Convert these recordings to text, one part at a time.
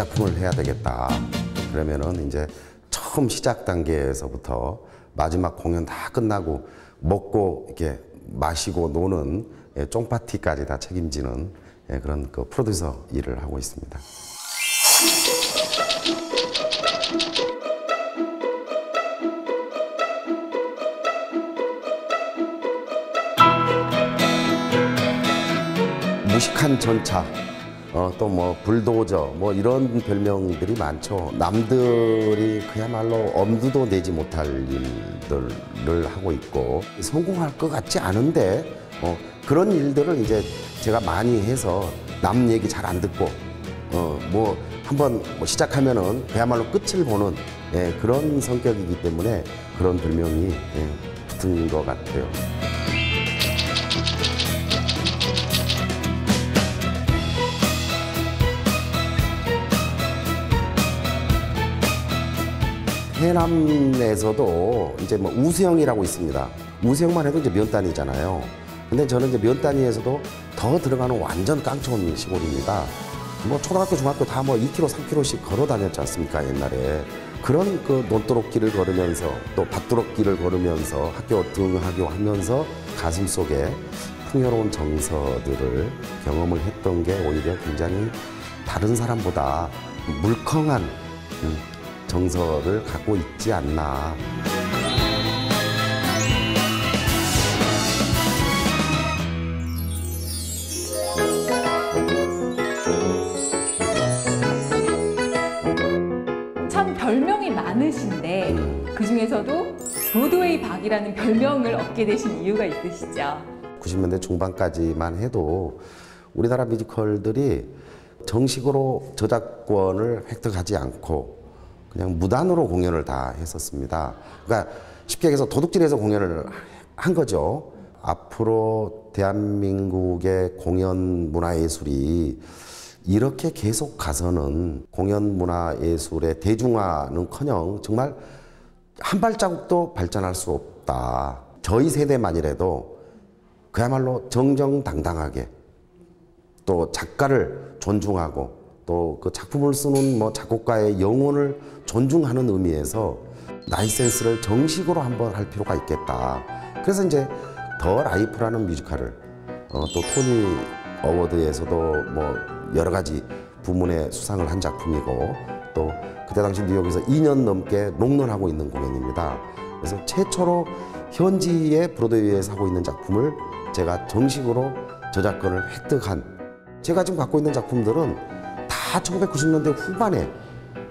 대작품을 해야 되겠다. 그러면은 이제 처음 시작 단계에서부터 마지막 공연 다 끝나고 먹고 이렇게 마시고 노는 예, 쫑파티까지 다 책임지는 예, 그런 그 프로듀서 일을 하고 있습니다. 무식한 전차, 어, 또 뭐 불도저, 뭐 이런 별명들이 많죠. 남들이 그야말로 엄두도 내지 못할 일들을 하고 있고 성공할 것 같지 않은데 어, 그런 일들을 이제 제가 많이 해서 남 얘기 잘 안 듣고 어, 뭐 한번 뭐 시작하면은 그야말로 끝을 보는 예, 그런 성격이기 때문에 그런 별명이 예, 붙은 것 같아요. 해남에서도 이제 뭐 우수형이라고 있습니다. 우수형만 해도 이제 면 단위잖아요. 근데 저는 이제 면 단위에서도 더 들어가는 완전 깡촌 시골입니다. 뭐 초등학교, 중학교 다 뭐 2km, 3km씩 걸어 다녔지 않습니까, 옛날에. 그런 그 논도로길을 걸으면서 또 밭도로길을 걸으면서 학교 등하교 하면서 가슴 속에 풍요로운 정서들을 경험을 했던 게 오히려 굉장히 다른 사람보다 물컹한 음, 정서를 갖고 있지 않나. 참 별명이 많으신데 음. 그 중에서도 브로드웨이 박이라는 별명을 얻게 되신 이유가 있으시죠? 90년대 중반까지만 해도 우리나라 뮤지컬들이 정식으로 저작권을 획득하지 않고 그냥 무단으로 공연을 다 했었습니다. 그러니까 쉽게 얘기해서 도둑질해서 공연을 한 거죠. 앞으로 대한민국의 공연 문화 예술이 이렇게 계속 가서는 공연 문화 예술의 대중화는커녕 정말 한 발자국도 발전할 수 없다. 저희 세대만이라도 그야말로 정정당당하게 또 작가를 존중하고 또 그 작품을 쓰는 뭐 작곡가의 영혼을 존중하는 의미에서 라이센스를 정식으로 한번 할 필요가 있겠다. 그래서 이제 더 라이프라는 뮤지컬을 어, 또 토니 어워드에서도 뭐 여러 가지 부문에 수상을 한 작품이고 또 그때 당시 뉴욕에서 2년 넘게 롱런하고 있는 공연입니다. 그래서 최초로 현지의 브로드웨이에서 하고 있는 작품을 제가 정식으로 저작권을 획득한 제가 지금 갖고 있는 작품들은 다 1990년대 후반에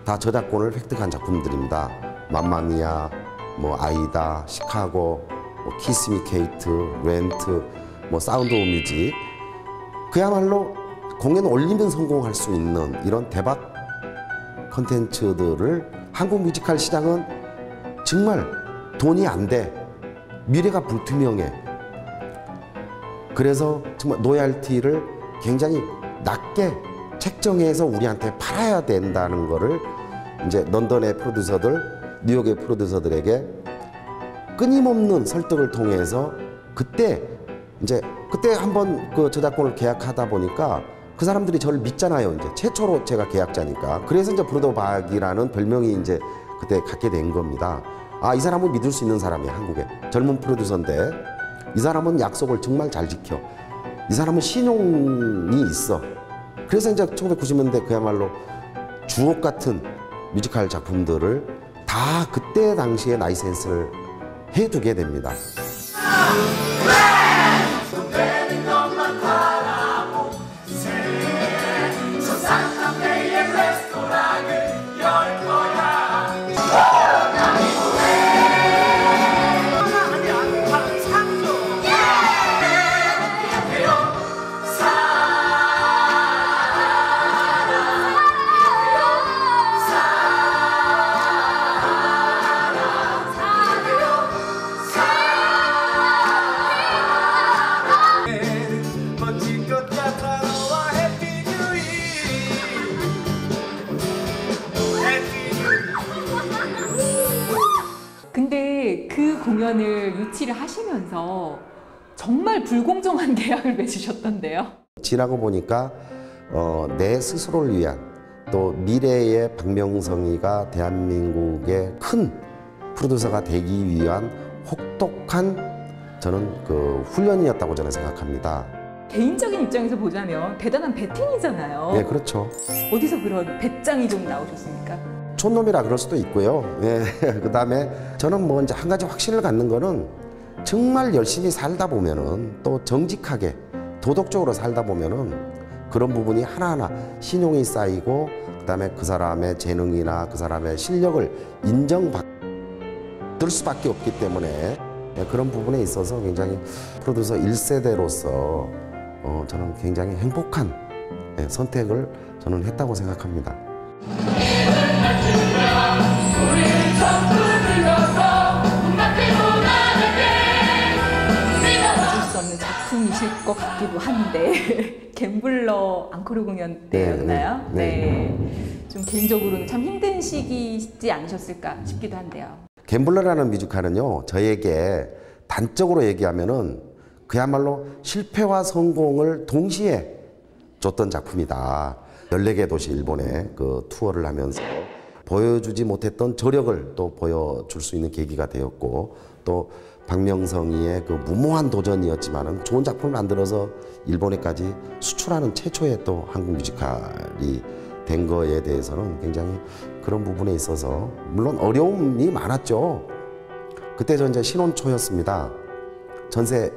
다 저작권을 획득한 작품들입니다. 맘마미아, 뭐 아이다, 시카고, 뭐 키스미 케이트, 렌트, 뭐 사운드 오브 뮤직 그야말로 공연 올리면 성공할 수 있는 이런 대박 컨텐츠들을 한국 뮤지컬 시장은 정말 돈이 안 돼. 미래가 불투명해. 그래서 정말 노열티를 굉장히 낮게 책정해서 우리한테 팔아야 된다는 거를 이제 런던의 프로듀서들, 뉴욕의 프로듀서들에게 끊임없는 설득을 통해서 그때 이제 그때 한번 그 저작권을 계약하다 보니까 그 사람들이 저를 믿잖아요. 이제 최초로 제가 계약자니까. 그래서 이제 브로더 박이라는 별명이 이제 그때 갖게 된 겁니다. 아, 이 사람은 믿을 수 있는 사람이야, 한국에. 젊은 프로듀서인데 이 사람은 약속을 정말 잘 지켜. 이 사람은 신용이 있어. 그래서 이제 1990년대 그야말로 주옥 같은 뮤지컬 작품들을 다 그때 당시의 나이 센스를 해두게 됩니다. 유치를 하시면서 정말 불공정한 계약을 맺으셨던데요. 지나고 보니까 어, 내 스스로를 위한 또 미래의 박명성이가 대한민국의 큰 프로듀서가 되기 위한 혹독한 저는 그 훈련이었다고 저는 생각합니다. 개인적인 입장에서 보자면 대단한 배팅이잖아요. 예, 그렇죠. 어디서 그런 배짱이 좀 나오셨습니까? 촌놈이라 그럴 수도 있고요. 예, 그 다음에 저는 뭐 이제 한 가지 확신을 갖는 거는 정말 열심히 살다 보면은 또 정직하게 도덕적으로 살다 보면은 그런 부분이 하나하나 신용이 쌓이고 그 다음에 그 사람의 재능이나 그 사람의 실력을 인정받을 수밖에 없기 때문에 예, 그런 부분에 있어서 굉장히 프로듀서 1세대로서 어, 저는 굉장히 행복한 예, 선택을 저는 했다고 생각합니다. 작품이실 것 같기도 한데 갬블러 앙코르 공연 때였나요? 네, 네, 네. 좀 개인적으로는 참 힘든 시기지 않으셨을까 싶기도 한데요. 갬블러라는 뮤지컬은요 저에게 단적으로 얘기하면은 그야말로 실패와 성공을 동시에 줬던 작품이다. 14개 도시 일본에 그 투어를 하면서 보여주지 못했던 저력을 또 보여줄 수 있는 계기가 되었고 또 박명성이의 그 무모한 도전이었지만은 좋은 작품을 만들어서 일본에까지 수출하는 최초의 또 한국 뮤지컬이 된 거에 대해서는 굉장히 그런 부분에 있어서 물론 어려움이 많았죠. 그때 저 이제 신혼 초였습니다. 전세로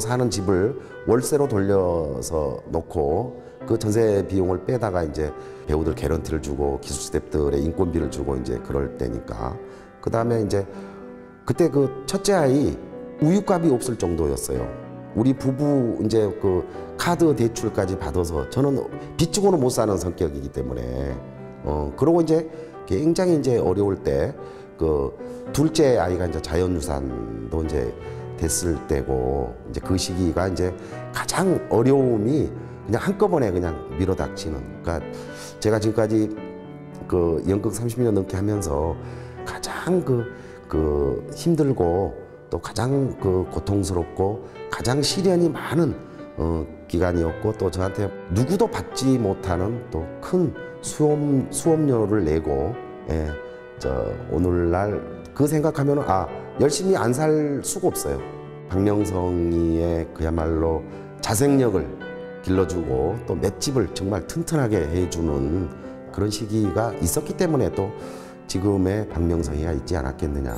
사는 집을 월세로 돌려서 놓고 그 전세 비용을 빼다가 이제 배우들 개런티를 주고 기술 스탭들의 인건비를 주고 이제 그럴 때니까 그 다음에 이제 그때 그 첫째 아이 우유값이 없을 정도였어요. 우리 부부 이제 그 카드 대출까지 받아서 저는 빚주고는 못 사는 성격이기 때문에 어 그러고 이제 굉장히 이제 어려울 때 그 둘째 아이가 이제 자연유산도 이제 됐을 때고 이제 그 시기가 이제 가장 어려움이 그냥 한꺼번에 그냥 밀어닥치는 그러니까 제가 지금까지 그 연극 30년 넘게 하면서 가장 그, 그 힘들고 또 가장 그 고통스럽고 가장 시련이 많은 어, 기간이었고 또 저한테 누구도 받지 못하는 또 큰 수업 수업료를 내고 예, 저 오늘날 그 생각하면 아 열심히 안 살 수가 없어요. 박명성이의 그야말로 자생력을 길러주고 또 맷집을 정말 튼튼하게 해주는 그런 시기가 있었기 때문에 또 지금의 박명성이가 있지 않았겠느냐.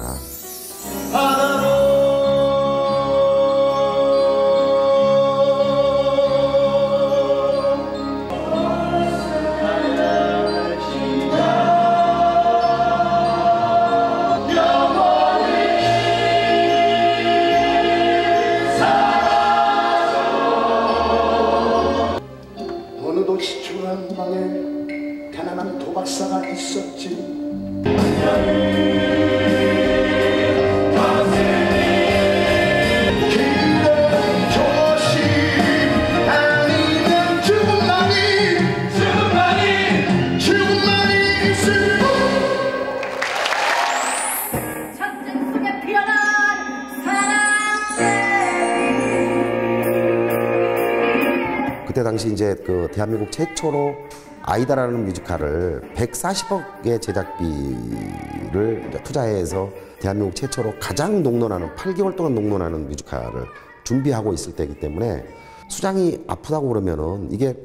그때 당시 이제 그 대한민국 최초로 아이다라는 뮤지컬을 140억의 제작비를 투자해서 대한민국 최초로 가장 농론하는 8개월 동안 농론하는 뮤지컬을 준비하고 있을 때이기 때문에 수장이 아프다고 그러면은 이게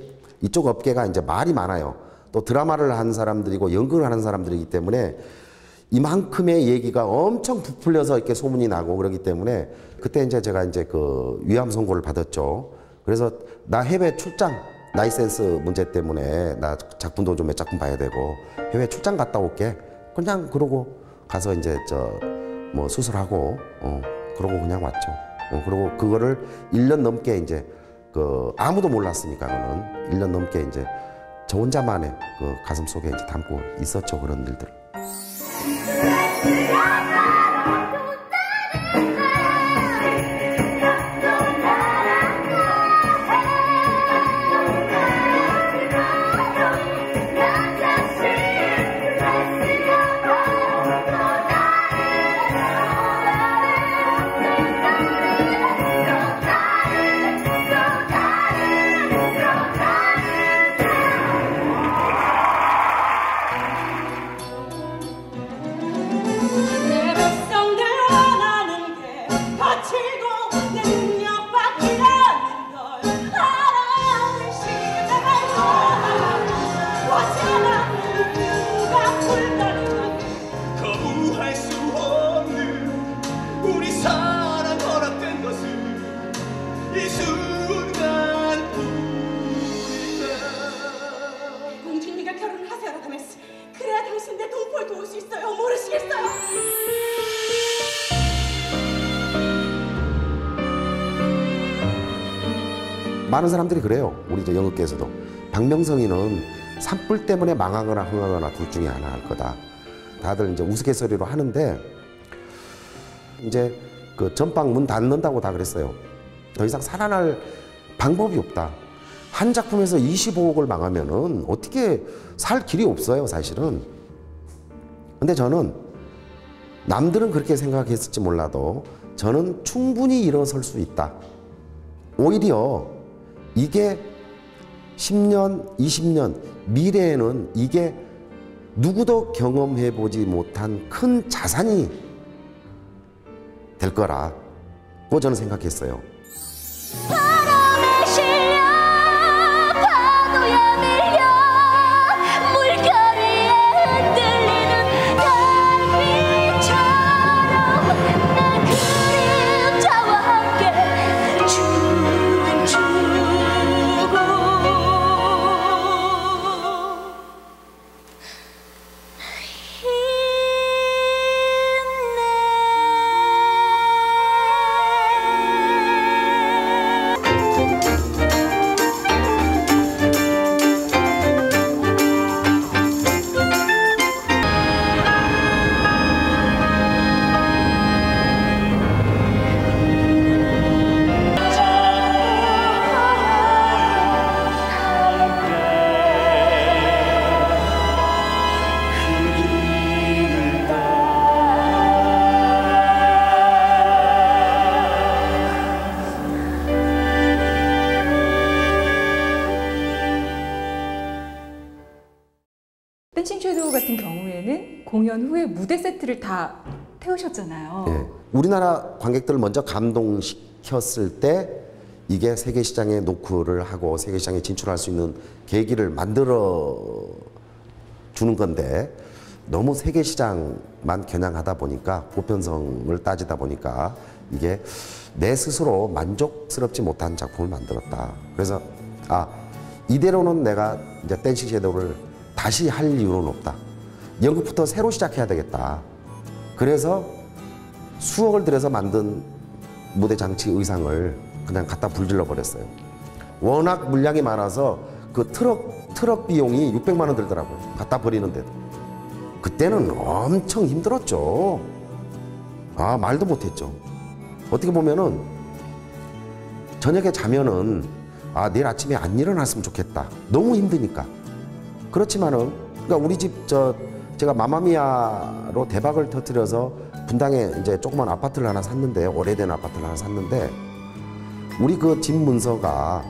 이쪽 업계가 이제 말이 많아요. 또 드라마를 한 사람들이고 연극을 하는 사람들이기 때문에 이만큼의 얘기가 엄청 부풀려서 이렇게 소문이 나고 그러기 때문에 그때 이제 제가 이제 그 위암 선고를 받았죠. 그래서 나 해외 출장 라이센스 문제 때문에 나 작품도 좀 몇 작품 봐야 되고 해외 출장 갔다 올게. 그냥 그러고 가서 이제 저 뭐 수술하고 어 그러고 그냥 왔죠. 어 그리고 그거를 1년 넘게 이제 그 아무도 몰랐으니까 그는 1년 넘게 이제 저 혼자만의 그 가슴 속에 이제 담고 있었죠 그런 일들. 많은 사람들이 그래요. 우리 저 연극계에서도 박명성이는 산불 때문에 망하거나 흥하거나 둘 중에 하나 할 거다. 다들 이제 우스갯소리로 하는데 이제 그 전방 문 닫는다고 다 그랬어요. 더 이상 살아날 방법이 없다. 한 작품에서 25억을 망하면은 어떻게 살 길이 없어요, 사실은. 근데 저는 남들은 그렇게 생각했을지 몰라도 저는 충분히 일어설 수 있다. 오히려 이게 10년, 20년 미래에는 이게 누구도 경험해 보지 못한 큰 자산이 될 거라고 저는 생각했어요. 공연 후에 무대 세트를 다 태우셨잖아요. 예. 우리나라 관객들을 먼저 감동시켰을 때 이게 세계 시장에 노크를 하고 세계 시장에 진출할 수 있는 계기를 만들어 주는 건데 너무 세계 시장만 겨냥하다 보니까 보편성을 따지다 보니까 이게 내 스스로 만족스럽지 못한 작품을 만들었다. 그래서 아 이대로는 내가 이제 댄싱 섀도우를 다시 할 이유는 없다. 연극부터 새로 시작해야 되겠다. 그래서 수억을 들여서 만든 무대 장치 의상을 그냥 갖다 불질러 버렸어요. 워낙 물량이 많아서 그 트럭 트럭 비용이 600만 원 들더라고요. 갖다 버리는데도. 그때는 엄청 힘들었죠. 아 말도 못 했죠. 어떻게 보면은 저녁에 자면은 아 내일 아침에 안 일어났으면 좋겠다. 너무 힘드니까. 그렇지만은 그러니까 우리 집 저 제가 마마미아로 대박을 터뜨려서 분당에 이제 조그만 아파트를 하나 샀는데 오래된 아파트를 하나 샀는데 우리 그 집 문서가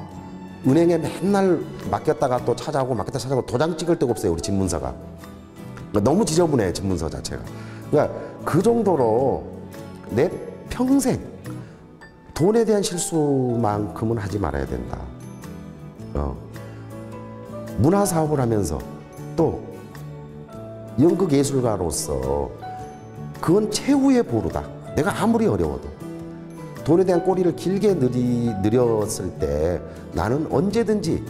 은행에 맨날 맡겼다가 또 찾아오고 맡겼다 찾아오고 도장 찍을 데가 없어요 우리 집 문서가. 그러니까 너무 지저분해 집 문서 자체가. 그러니까 그 정도로 내 평생 돈에 대한 실수만큼은 하지 말아야 된다. 어. 문화 사업을 하면서 또 연극 예술가로서 그건 최후의 보루다. 내가 아무리 어려워도 돈에 대한 꼬리를 길게 느리, 느렸을 때 나는 언제든지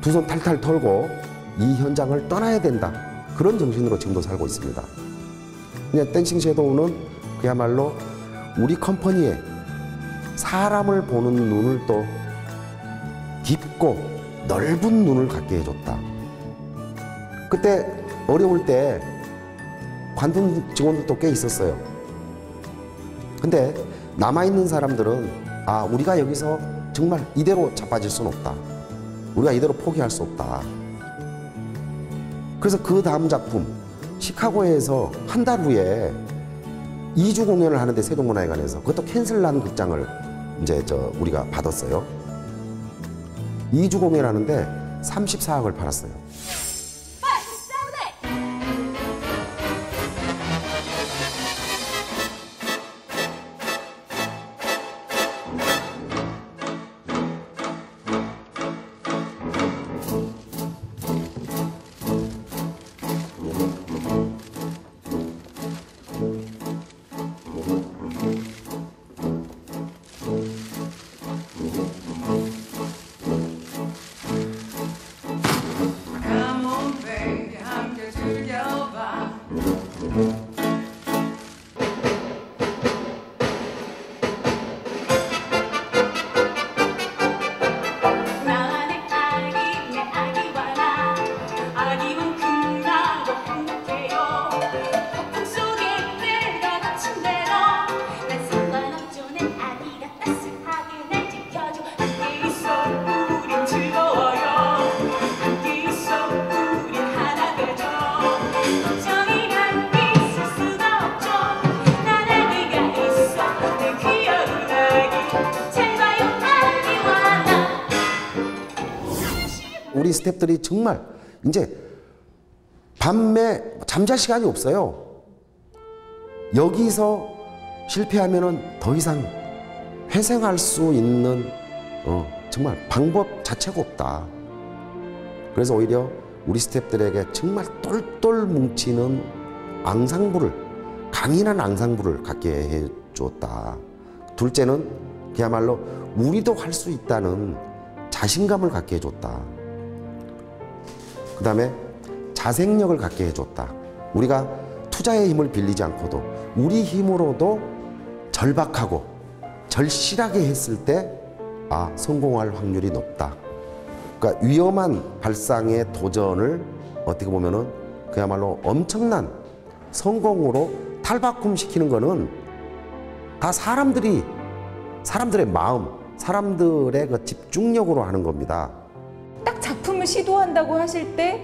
두 손 탈탈 털고 이 현장을 떠나야 된다. 그런 정신으로 지금도 살고 있습니다. 그냥 댄싱 섀도우는 그야말로 우리 컴퍼니에 사람을 보는 눈을 또 깊고 넓은 눈을 갖게 해줬다. 그때 어려울 때 관둔 직원들도 꽤 있었어요. 근데 남아있는 사람들은 아, 우리가 여기서 정말 이대로 자빠질 수는 없다. 우리가 이대로 포기할 수 없다. 그래서 그 다음 작품, 시카고에서 한 달 후에 2주 공연을 하는데 세종문화회관에서 그것도 캔슬난 극장을 이제 저 우리가 받았어요. 2주 공연하는데 34억을 팔았어요. 우리 스탭들이 정말 이제 밤에 잠잘 시간이 없어요. 여기서 실패하면은 더 이상 회생할 수 있는 어, 정말 방법 자체가 없다. 그래서 오히려 우리 스탭들에게 정말 똘똘 뭉치는 앙상블을 강인한 앙상블을 갖게 해줬다. 둘째는 그야말로 우리도 할 수 있다는 자신감을 갖게 해줬다. 그 다음에 자생력을 갖게 해줬다. 우리가 투자의 힘을 빌리지 않고도 우리 힘으로도 절박하고 절실하게 했을 때, 아, 성공할 확률이 높다. 그러니까 위험한 발상의 도전을 어떻게 보면은 그야말로 엄청난 성공으로 탈바꿈 시키는 거는 다 사람들이, 사람들의 마음, 사람들의 그 집중력으로 하는 겁니다. 딱 작품을 시도한다고 하실 때,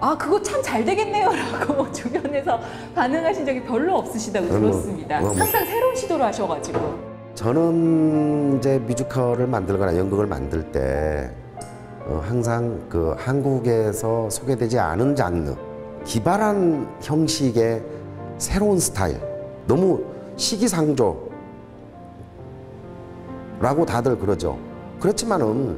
아, 그거 참 잘 되겠네요. 라고 주변에서 반응하신 적이 별로 없으시다고 음, 뭐, 들었습니다. 뭐, 뭐. 항상 새로운 시도를 하셔가지고. 저는 이제 뮤지컬을 만들거나 연극을 만들 때 어, 항상 그 한국에서 소개되지 않은 장르, 기발한 형식의 새로운 스타일, 너무 시기상조 라고 다들 그러죠. 그렇지만은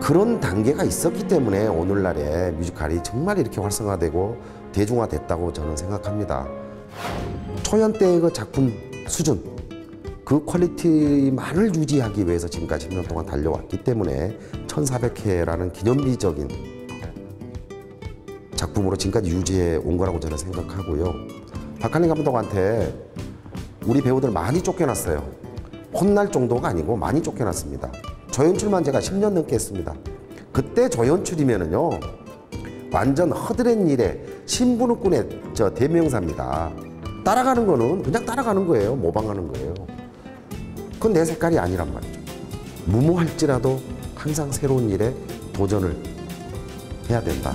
그런 단계가 있었기 때문에 오늘날의 뮤지컬이 정말 이렇게 활성화되고 대중화됐다고 저는 생각합니다. 초연 때의 그 작품 수준, 그 퀄리티만을 유지하기 위해서 지금까지 10년 동안 달려왔기 때문에 1400회라는 기념비적인 작품으로 지금까지 유지해 온 거라고 저는 생각하고요. 박한림 감독한테 우리 배우들 많이 쫓겨났어요. 혼날 정도가 아니고 많이 쫓겨났습니다. 조연출만 제가 10년 넘게 했습니다. 그때 조연출이면은요, 완전 허드렛 일의 신부는꾼의 저 대명사입니다. 따라가는 거는 그냥 따라가는 거예요. 모방하는 거예요. 그건 내 색깔이 아니란 말이죠. 무모할지라도 항상 새로운 일에 도전을 해야 된다.